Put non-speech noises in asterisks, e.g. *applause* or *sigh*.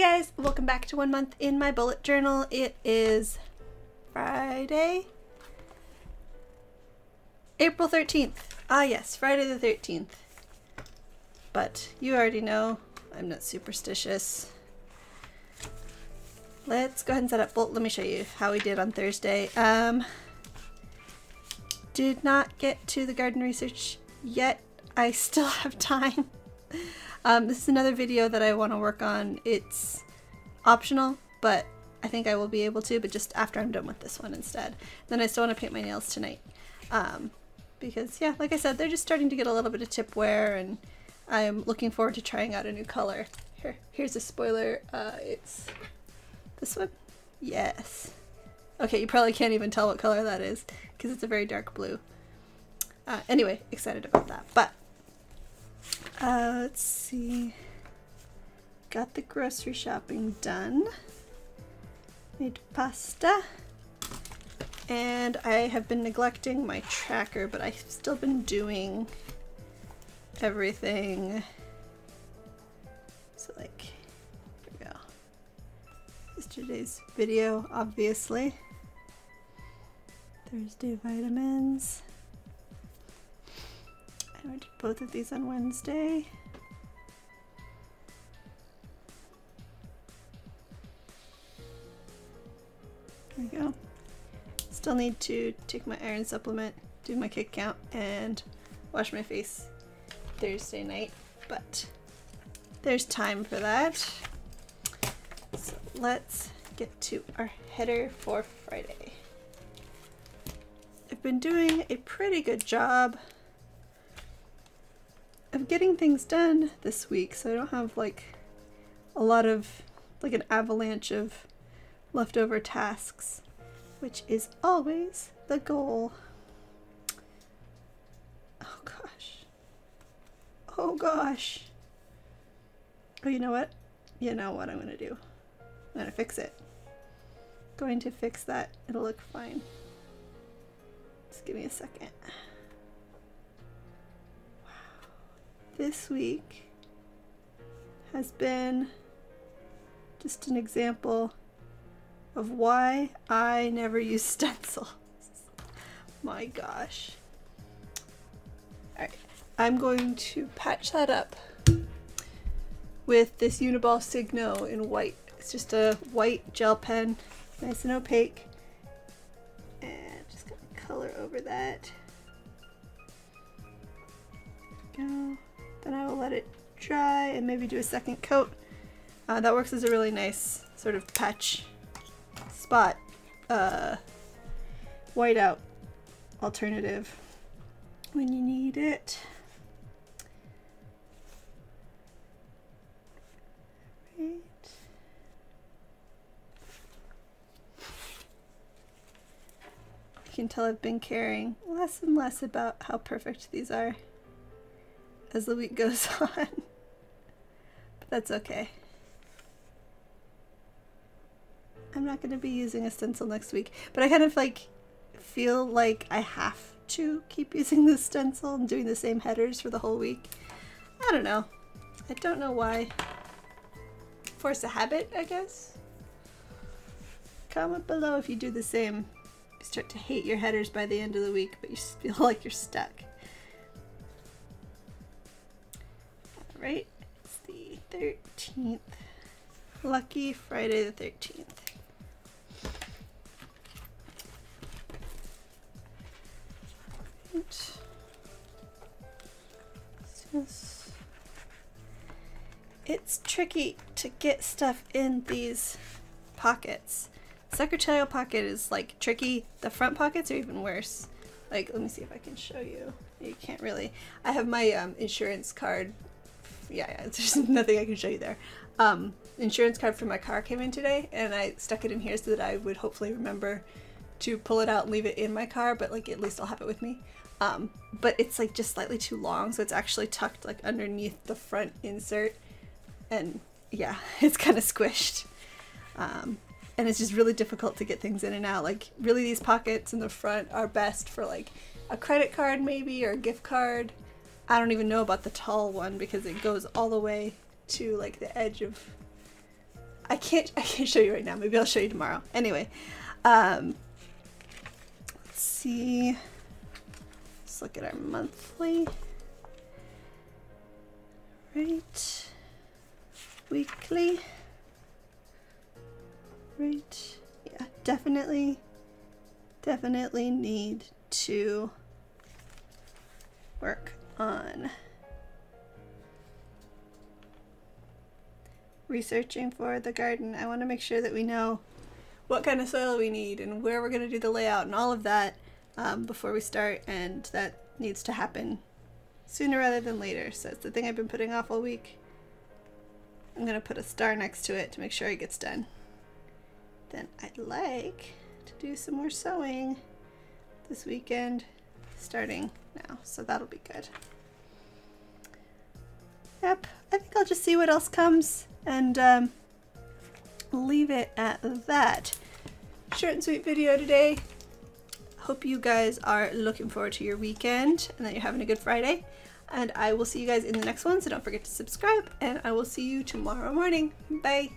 guys, welcome back to one month in my bullet journal. It is Friday, April 13th. Ah yes, Friday the 13th. But you already know I'm not superstitious. Let's go ahead and set up, well let me show you how we did on Thursday. Um, did not get to the garden research yet. I still *laughs* have time. Um, this is another video that I want to work on. It's optional, but I think I will be able to, but just after I'm done with this one instead. Then I still want to paint my nails tonight. Um, because yeah, like I said, they're just starting to get a little bit of tip wear and I'm looking forward to trying out a new color. Here, here's a spoiler. Uh, it's this one. Yes. Okay, you probably can't even tell what color that is because it's a very dark blue. Uh, anyway, excited about that. But uh, let's see. Got the grocery shopping done. Made pasta. And I have been neglecting my tracker, but I've still been doing everything. So like, here we go. Yesterday's video, obviously. Thursday vitamins. Both of these on Wednesday. There we go. Still need to take my iron supplement, do my kick count, and wash my face Thursday night, but there's time for that. So let's get to our header for Friday. I've been doing a pretty good job of getting things done this week, so I don't have like a lot of like an avalanche of leftover tasks, which is always the goal. Oh gosh. Oh gosh. Oh, you know what? You know what I'm gonna do. I'm gonna fix it. Going to fix that. It'll look fine. Just give me a second. This week has been just an example of why I never use *laughs* stencils. My gosh. Alright, I'm going to patch that up with this Uniball Signo in white. It's just a white gel pen, nice and opaque. And just gonna color over that. Go. Then I will let it dry and maybe do a second coat. Uh, that works as a really nice sort of patch spot uh, whiteout alternative when you need it. You can tell I've been caring less and less about how perfect these are as the week goes *laughs* on. but that's okay. I'm not going to be using a stencil next week, but I kind of like feel like I have to keep *laughs* using this stencil and doing the same headers for the whole week. I don't know. I don't know why. Force a habit, I guess. Comment below if you do the same. You start to hate your headers by the end of the week, but you feel *laughs* like you're stuck. Right? It's the 13th. Lucky Friday the 13th. It's tricky to get stuff in these pockets. Secretarial pocket is like tricky. The front pockets are even worse. Like, let me see if I can show you. You can't really. I have my um, insurance card yeah, yeah, *laughs* there's nothing I can show you there. Um, insurance card for my car came in today, and I stuck it in here so that I would hopefully remember to pull it out and leave it in my car, but like at least I'll have it with me. Um, but it's like just slightly too long, so it's actually tucked like underneath the front insert, and yeah, *laughs* it's kind of squished. Um, and it's just really difficult to get things in and out. Like really these pockets in the front are best for like a credit card maybe or a gift card. I don't even know about the tall one because it goes all the way to like the edge of I can't I can't show you right now. Maybe I'll show you tomorrow. Anyway, um, let's see. Let's look at our monthly. Right. Weekly. Right. Yeah, definitely, definitely need to on researching for the garden. I want to make sure that we know what kind of soil we need and where we're going to do the layout and all of that um, before we start and that needs to happen sooner rather than later. So it's the thing I've been putting off all week. I'm going to put a star next to it to make sure it gets done. Then I'd like to do some more sewing this weekend starting now. So that'll be good. Yep, I think I'll just see what else comes and um, leave it at that. Short and sweet video today. Hope you guys are looking forward to your weekend and that you're having a good Friday. And I will see you guys in the next one, so don't forget to subscribe, and I will see you tomorrow morning. Bye!